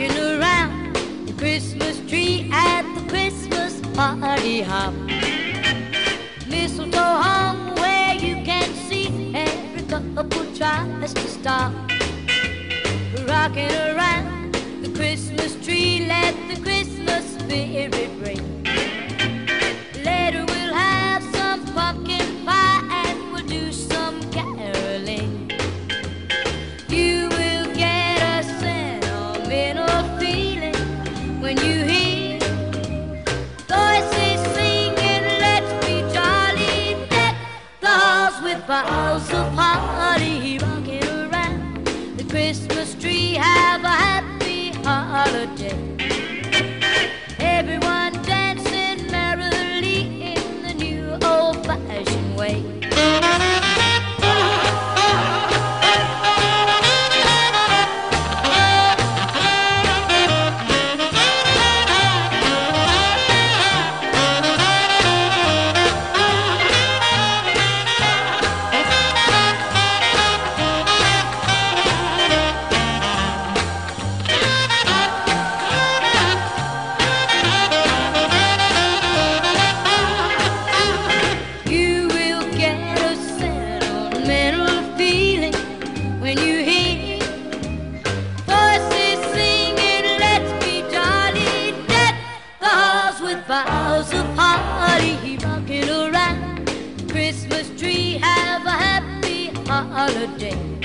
Rocking around the Christmas tree at the Christmas party hop. Mistletoe hung where you can see every couple tries to stop. Rocking around the Christmas tree Christmas tree, have a happy holiday. Everyone dancing merrily in the new old fashioned. holiday.